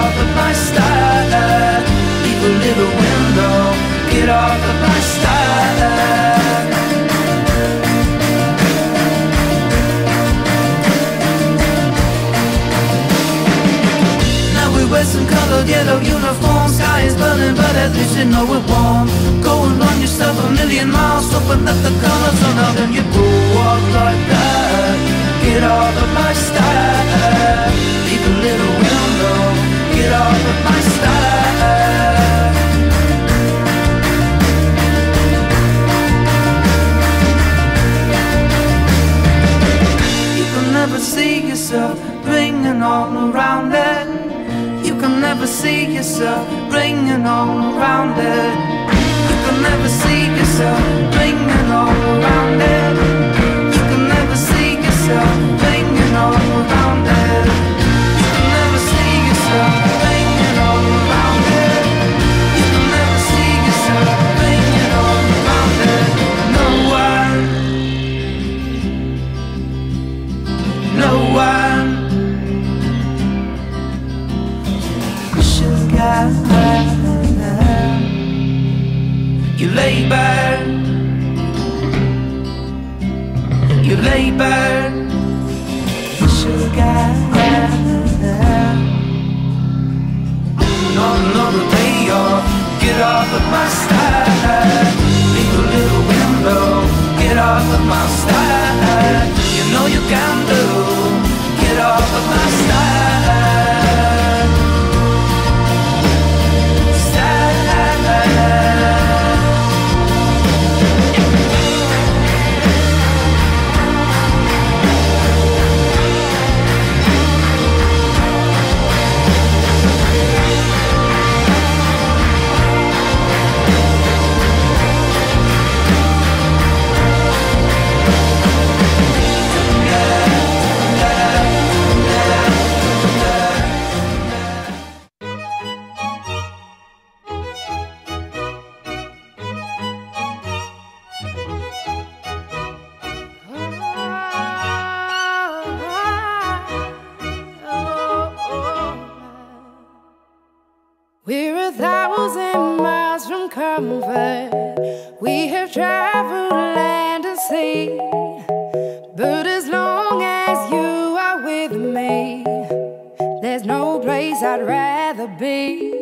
off of my style. Leave a little window. Get off of my style. Now we wear some colored yellow uniform Sky is burning but at least you know it warm. Go and run yourself a million miles. Open up the colors on out and you go walk like that. Get off of my style. Leave a little see yourself bringing on around it You can never see yourself bringing all around it. You can never see yourself bringing all Labor Sugar Not another day off Get off of my style Leave a little window Get off of my style You know you can do Get off of my style rather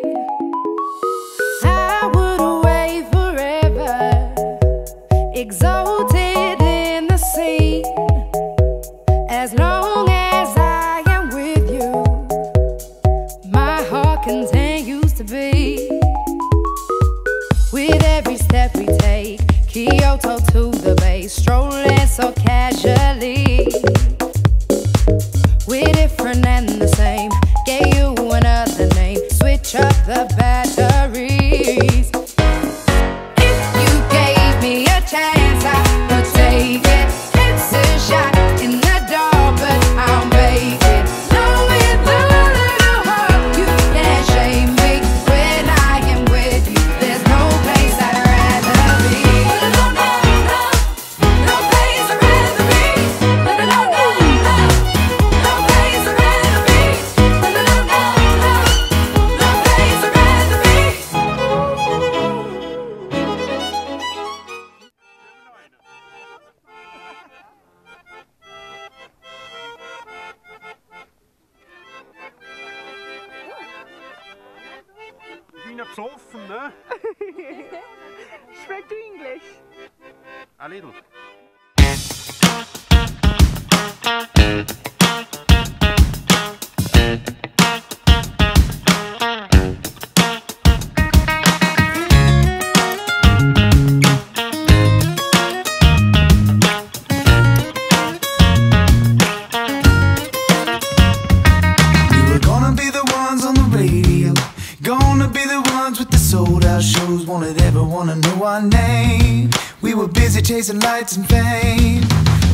A little. Lights and fame.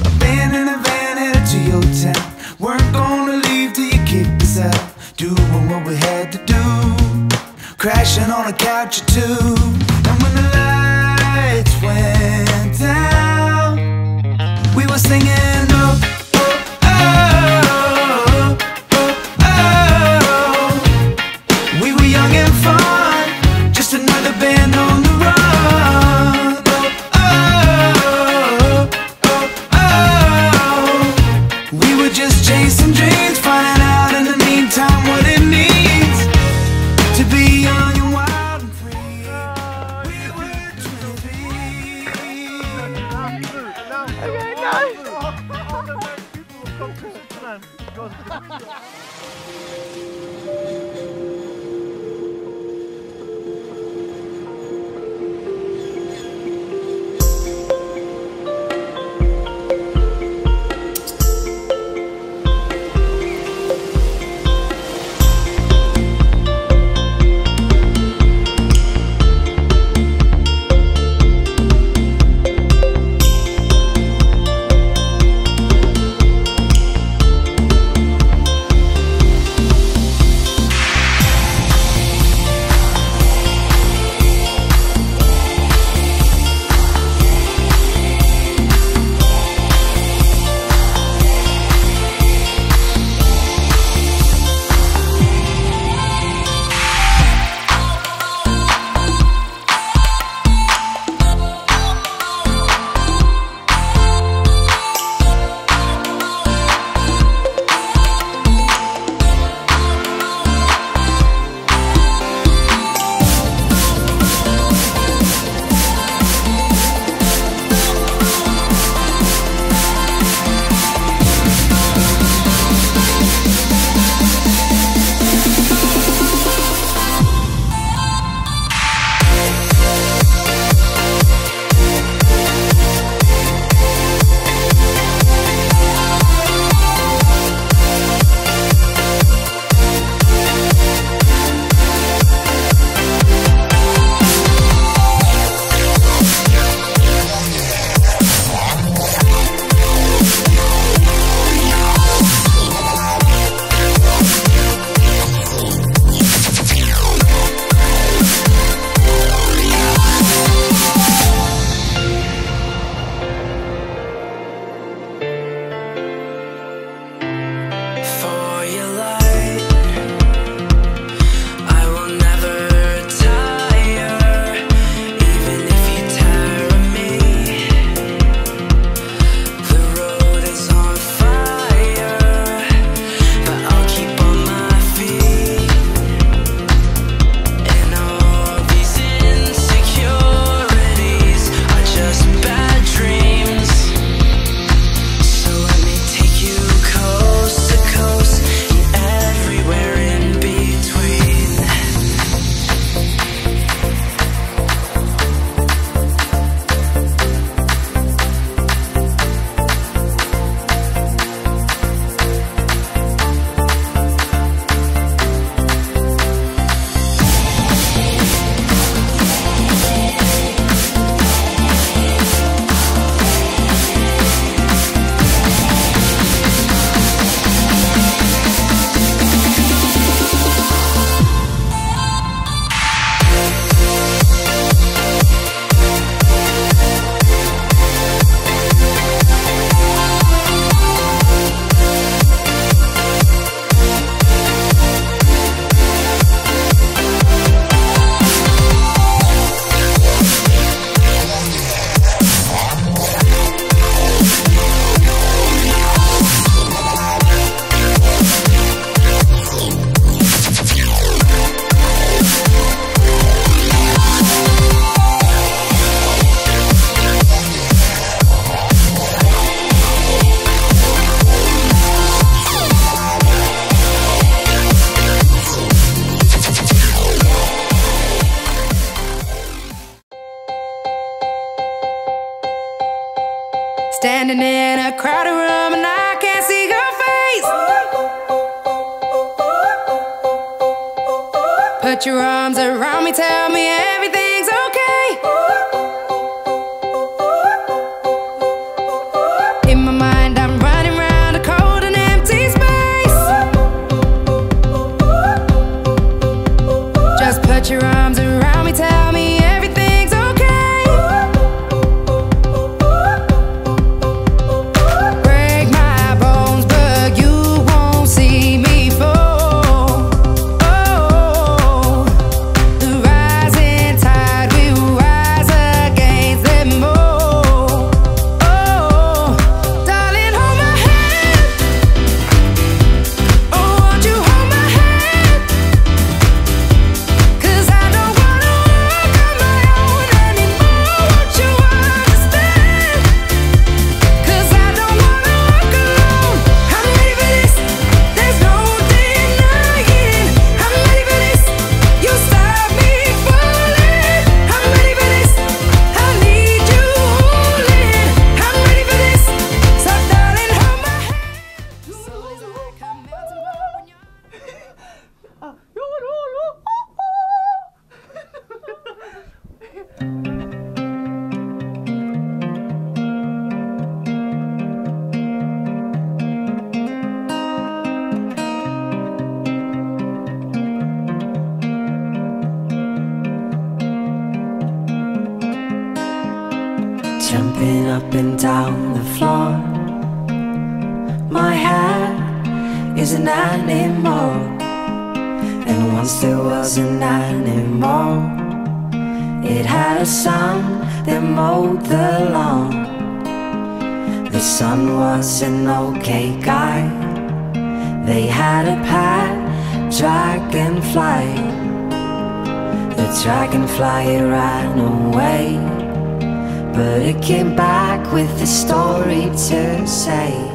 A band in a van headed to your town. Weren't gonna leave till you kicked us out. Doing what we had to do. Crashing on a couch or two. chasing dreams, finding out in the meantime what it means to be young and wild and free. We were 23. Okay, nice. Standing in a crowded room and I can't see your face. Put your arms around me, tell me everything's okay. And once there was an animal It had a son that mowed the lawn. The son was an okay guy. They had a pet dragonfly. The dragonfly ran away. But it came back with a story to say.